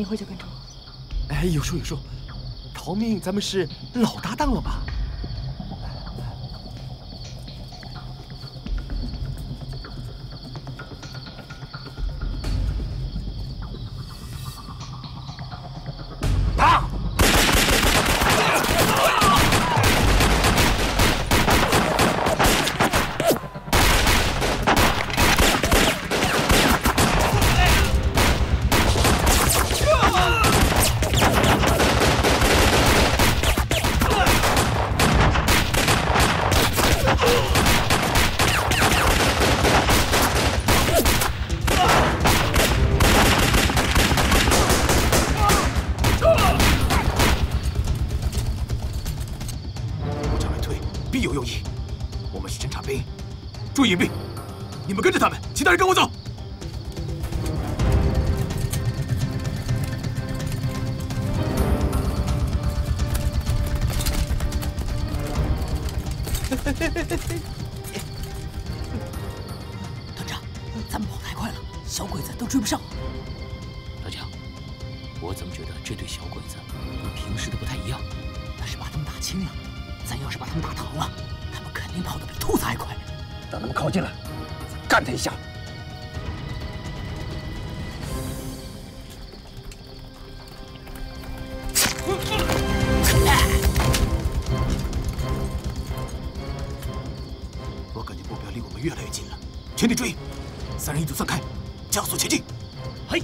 一会就跟着我。哎，有数有数，逃命咱们是老搭档了吧？注意隐蔽，你们跟着他们，其他人跟我走。团长，咱们跑太快了，小鬼子都追不上。大江，我怎么觉得这对小鬼子跟平时的不太一样？那是把他们打轻了，咱要是把他们打疼了，他们肯定跑得比兔子还快。等他们靠近了，干他一下！我感觉目标离我们越来越近了，全体注意，三人一组散开，加速前进！嘿，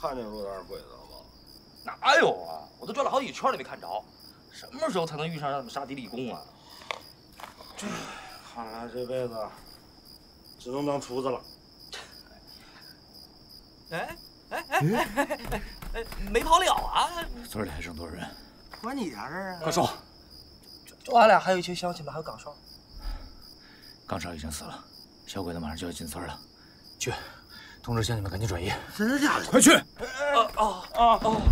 看见路上鬼子了吗？哪有啊！我都转了好几圈都没看着。什么时候才能遇上让他们杀敌立功啊？这看来这辈子只能当厨子了。哎哎哎哎哎哎，没跑了啊！村里还剩多少人？关你啥事啊？快说！就就俺俩还有一群乡亲们，还有岗哨。岗哨已经死了，小鬼子马上就要进村了，去。通知乡亲们赶紧转移！真的假的？快去！啊啊啊啊！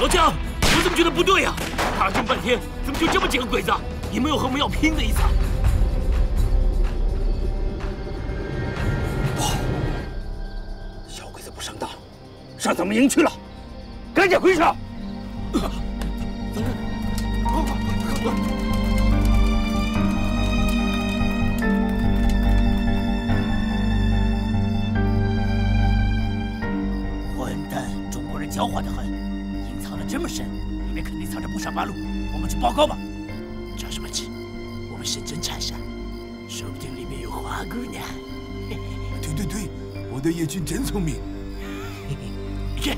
老姜，我怎么觉得不对呀？打了这么半天，怎么就这么几个鬼子？你们有和我们要拼的意思？不好，小鬼子不上当，上咱们营去了，赶紧回去！混八路。我们去报告吧。着什么急？我们是真产山，说不定里面有花姑娘。对对对，我的叶军真聪明。你看，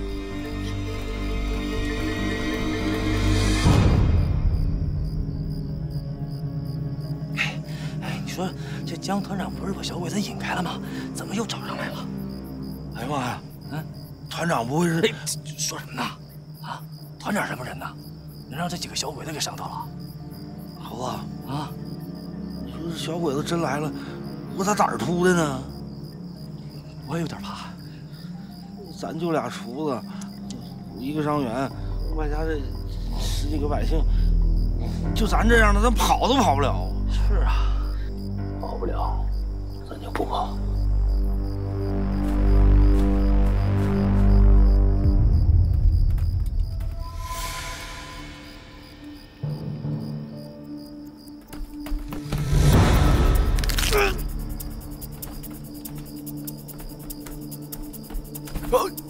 哎哎，你说这江团长不是把小鬼子引开了吗？怎么又找上来了？哎呀妈呀！嗯，团长不会是……哎，说什么呢？啊，团长什么人呢？能让这几个小鬼子给伤到了？猴子啊，你说这小鬼子真来了，我咋胆儿突的呢？我也有点怕。咱就俩厨子，一个伤员，外加这十几个百姓，就咱这样的，咱跑都跑不了。是啊，跑不了，咱就不跑。Ah!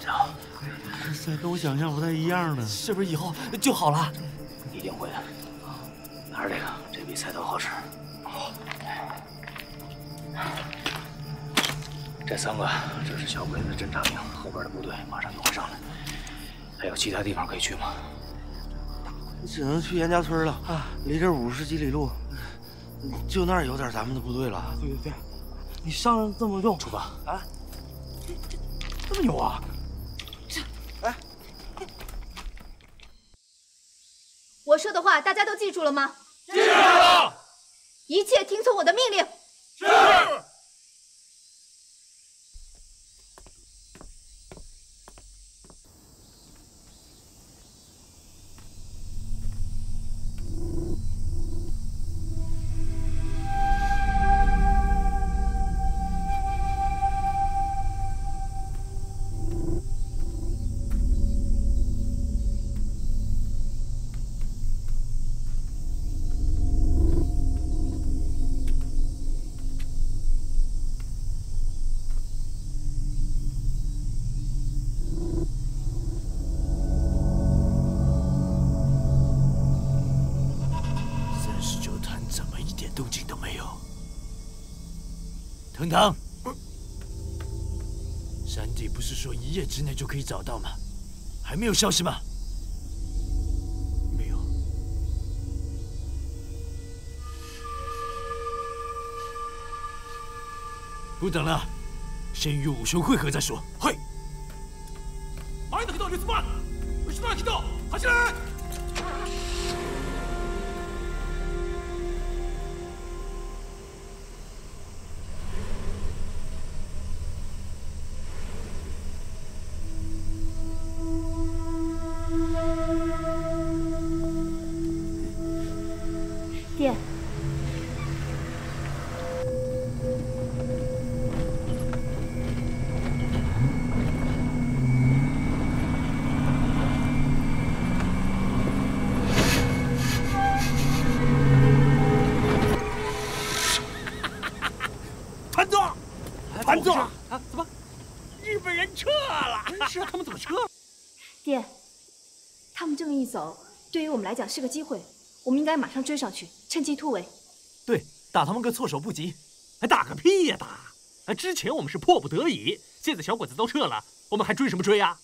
多回来点现场，这跟我想象不太一样呢。是不是以后就好了？一定会的。拿着这个，这比菜刀好使。这三个，这是小鬼子的侦察兵，后边的部队马上就会上来。还有其他地方可以去吗？只能去严家村了啊，离这五十几里路，就那儿有点咱们的部队了。对对对，你上这么重，出发！啊，这这么牛啊！我说的话大家都记住了吗？记住了。一切听从我的命令。藤堂，山地不是说一夜之内就可以找到吗？还没有消息吗？没有。不等了，先与五兄会合再说。はい。前の人留守番。後ろの人走れ。 是啊，他们怎么撤了？爹，他们这么一走，对于我们来讲是个机会，我们应该马上追上去，趁机突围。对，打他们个措手不及。还打个屁呀打！啊，之前我们是迫不得已，现在小鬼子都撤了，我们还追什么追啊？